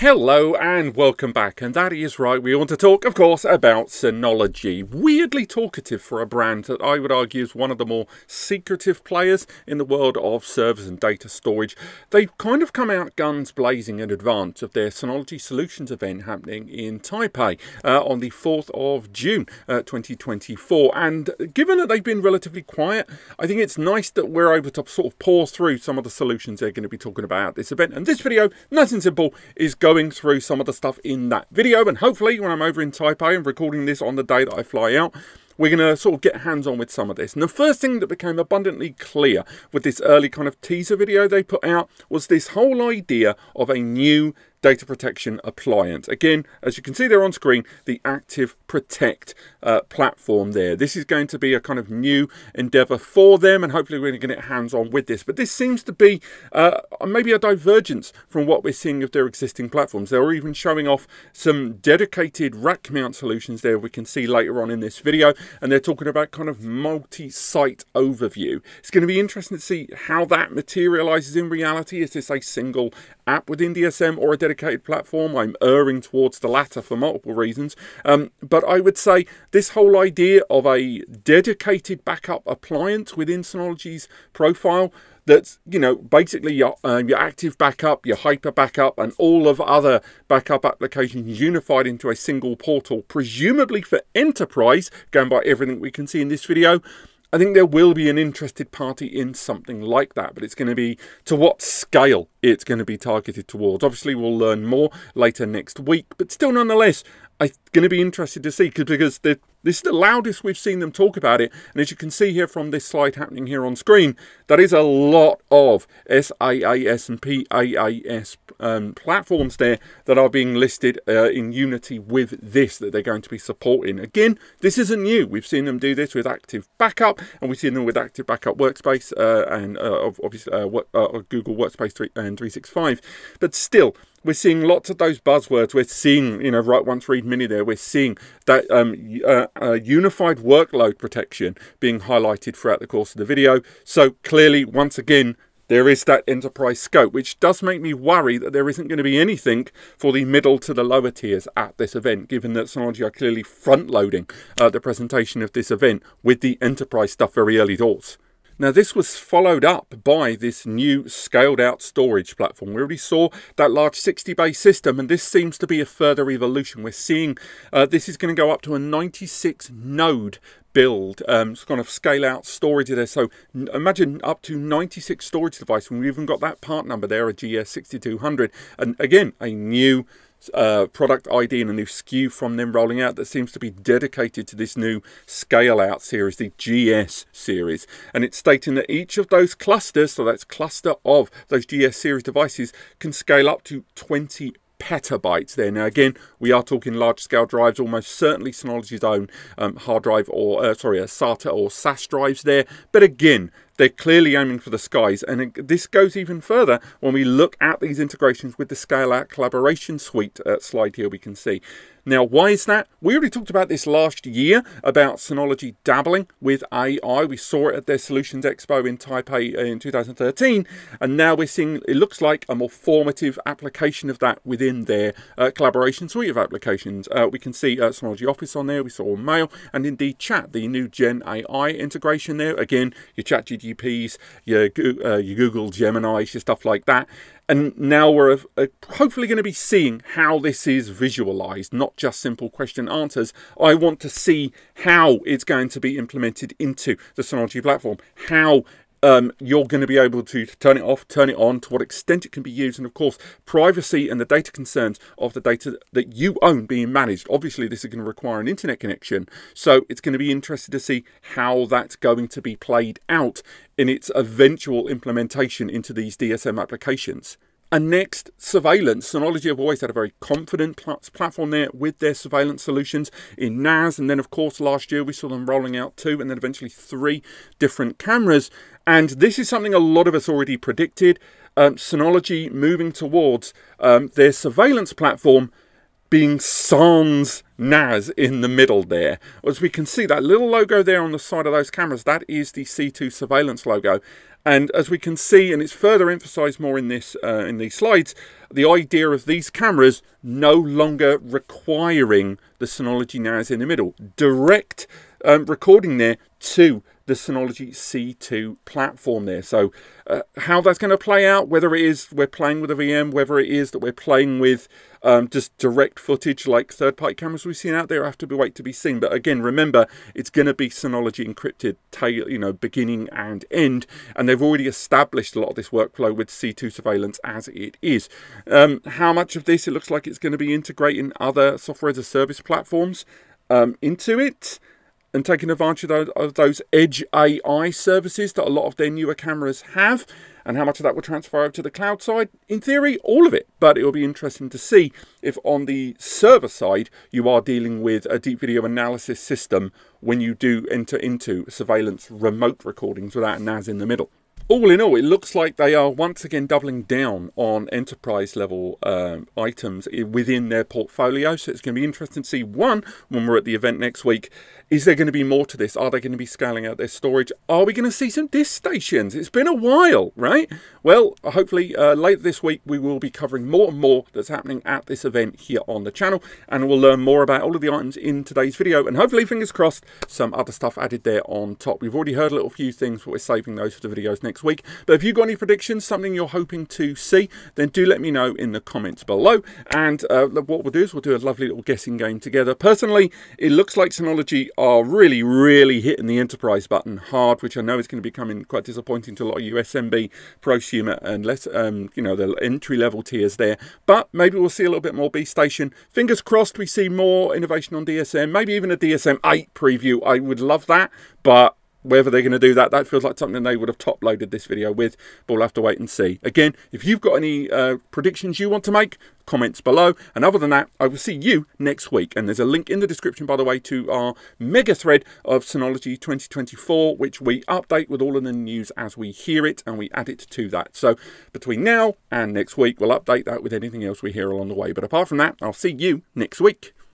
Hello and welcome back, and that is right, we want to talk, of course, about Synology. Weirdly talkative for a brand that I would argue is one of the more secretive players in the world of servers and data storage. They've kind of come out guns blazing in advance of their Synology Solutions event happening in Taipei uh, on the 4th of June uh, 2024. And given that they've been relatively quiet, I think it's nice that we're able to sort of pause through some of the solutions they're going to be talking about at this event. And this video, nice and simple, is going going through some of the stuff in that video. And hopefully when I'm over in Taipei and recording this on the day that I fly out, we're going to sort of get hands on with some of this. And the first thing that became abundantly clear with this early kind of teaser video they put out was this whole idea of a new data protection appliance. Again, as you can see there on screen, the Active Protect uh, platform there. This is going to be a kind of new endeavor for them, and hopefully we're going to get hands-on with this. But this seems to be uh, maybe a divergence from what we're seeing of their existing platforms. They're even showing off some dedicated rack mount solutions there we can see later on in this video, and they're talking about kind of multi-site overview. It's going to be interesting to see how that materializes in reality. Is this a single app within DSM or a dedicated platform. I'm erring towards the latter for multiple reasons. Um, but I would say this whole idea of a dedicated backup appliance within Synology's profile that's you know basically your, uh, your active backup your hyper backup and all of other backup applications unified into a single portal presumably for enterprise going by everything we can see in this video I think there will be an interested party in something like that, but it's going to be to what scale it's going to be targeted towards. Obviously, we'll learn more later next week, but still, nonetheless, I'm going to be interested to see because this is the loudest we've seen them talk about it. And as you can see here from this slide happening here on screen, that is a lot of SaaS and PaaS um, platforms there that are being listed uh, in unity with this that they're going to be supporting. Again, this isn't new. We've seen them do this with Active Backup, and we've seen them with Active Backup Workspace uh, and uh, obviously uh, uh, Google Workspace 3 and 365. But still, we're seeing lots of those buzzwords. We're seeing, you know, Write Once Read Many there. We're seeing that um, uh, uh, unified workload protection being highlighted throughout the course of the video. So clearly, once again, there is that enterprise scope, which does make me worry that there isn't going to be anything for the middle to the lower tiers at this event, given that Synology are clearly front loading uh, the presentation of this event with the enterprise stuff very early doors. Now this was followed up by this new scaled out storage platform. We already saw that large 60 bay system and this seems to be a further evolution. We're seeing uh, this is going to go up to a 96 node build, um, kind of scale out storage there. So imagine up to 96 storage devices. We've even got that part number there, a GS6200. And again, a new uh, product ID and a new SKU from them rolling out that seems to be dedicated to this new scale out series, the GS series. And it's stating that each of those clusters, so that's cluster of those GS series devices, can scale up to 20 petabytes there. Now, again, we are talking large scale drives, almost certainly Synology's own um, hard drive or, uh, sorry, a SATA or SAS drives there. But again, they're clearly aiming for the skies. And it, this goes even further when we look at these integrations with the Scale Out Collaboration Suite uh, slide here we can see. Now, why is that? We already talked about this last year about Synology dabbling with AI. We saw it at their Solutions Expo in Taipei in 2013, and now we're seeing it looks like a more formative application of that within their uh, collaboration suite of applications. Uh, we can see uh, Synology Office on there, we saw Mail, and indeed Chat, the new Gen AI integration there. Again, your ChatGPTs, your, uh, your Google Gemini, your stuff like that. And now we're uh, hopefully going to be seeing how this is visualized, not just simple question answers. I want to see how it's going to be implemented into the Synology platform, how um, you're going to be able to turn it off, turn it on, to what extent it can be used, and of course, privacy and the data concerns of the data that you own being managed. Obviously, this is going to require an internet connection, so it's going to be interesting to see how that's going to be played out in its eventual implementation into these DSM applications. And next, surveillance. Synology have always had a very confident pl platform there with their surveillance solutions in NAS. And then, of course, last year we saw them rolling out two and then eventually three different cameras. And this is something a lot of us already predicted. Um, Synology moving towards um, their surveillance platform being sans NAS in the middle there. As we can see, that little logo there on the side of those cameras, that is the C2 surveillance logo. And as we can see, and it's further emphasized more in this uh, in these slides, the idea of these cameras no longer requiring the Synology NAS in the middle. Direct um, recording there to the Synology C2 platform there. So uh, how that's going to play out, whether it is we're playing with a VM, whether it is that we're playing with um, just direct footage like third-party cameras we've seen out there, I have to be wait to be seen. But again, remember, it's going to be Synology encrypted, you know, beginning and end, and they've already established a lot of this workflow with C2 surveillance as it is. Um, how much of this it looks like it's going to be integrating other software as a service platforms um, into it and taking advantage of those, edge AI services that a lot of their newer cameras have, and how much of that will transfer over to the cloud side. In theory, all of it, but it will be interesting to see if on the server side you are dealing with a deep video analysis system when you do enter into surveillance remote recordings without NAS in the middle all in all, it looks like they are once again doubling down on enterprise level um, items within their portfolio. So it's going to be interesting to see one when we're at the event next week. Is there going to be more to this? Are they going to be scaling out their storage? Are we going to see some disk stations? It's been a while, right? Well, hopefully uh, later this week we will be covering more and more that's happening at this event here on the channel, and we'll learn more about all of the items in today's video. And hopefully, fingers crossed, some other stuff added there on top. We've already heard a little few things, but we're saving those for the videos next week. But if you've got any predictions, something you're hoping to see, then do let me know in the comments below. And uh, what we'll do is we'll do a lovely little guessing game together. Personally, it looks like Synology are really, really hitting the enterprise button hard, which I know is going to be coming quite disappointing to a lot of USMB, prosumer, and less, um, you know, the entry level tiers there. But maybe we'll see a little bit more BeeStation. Fingers crossed we see more innovation on DSM, maybe even a DSM 8 preview. I would love that, but whether they're going to do that, that feels like something they would have top loaded this video with, but we'll have to wait and see. Again, if you've got any uh, predictions you want to make, comments below. And other than that, I will see you next week. And there's a link in the description, by the way, to our mega thread of Synology 2024, which we update with all of the news as we hear it and we add it to that. So between now and next week, we'll update that with anything else we hear along the way. But apart from that, I'll see you next week.